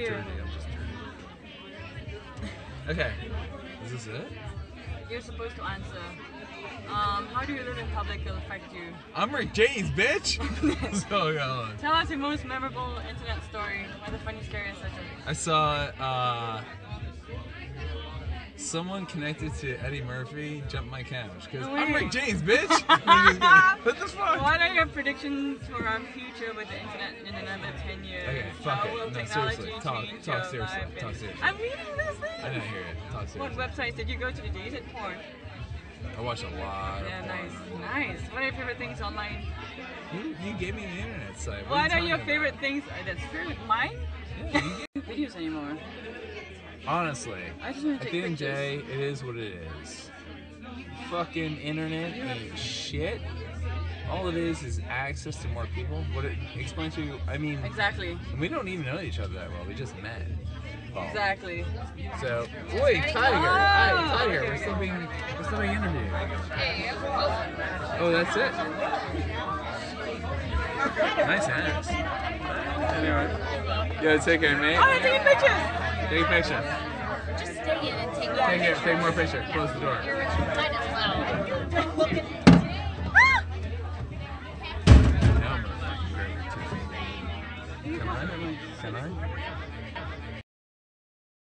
interview. dirty. I'm just dirty. Okay. Is this it? You're supposed to answer. Um, how do you live in public will affect you? I'm Rick James, bitch. so go on. Tell us your most memorable internet story or the funny, scary, etc. I saw uh, someone connected to Eddie Murphy jump my couch because No I'm. Rick James, bitch. I'm just kidding. what the fuck? What are your predictions for our future with the internet in another 10 years? Okay, fuck How it. will No, technology seriously. Talk- change talk your seriously. life? Talk seriously. I'm reading this thing. I didn't hear it. Talk seriously. What websites did you go to today? Is it porn? I watch a lot Yeah, of nice, porn. nice. What are your favorite things online? You, you gave me the internet site. What, are, are you your favorite about? things? That's favorite mine? Yeah, you Videos anymore. Honestly, I just want at to the take end of the day, it is what it is. Fucking internet ain't shit. All it is is access to more people. What it explains to you, I mean, Exactly. we don't even know each other that well. We just met. Oh. Exactly. So, wait, Tiger, Oh, Hi, Tiger, okay, we're okay. still being, we're still being interviewed. Oh, that's it. Nice ass. Anyway, yeah, take care, mate. Oh, they're taking pictures! Take a picture. Just stay in and take more pictures. it, take more picture. Yeah. Close the door. You're. Can I? Can I?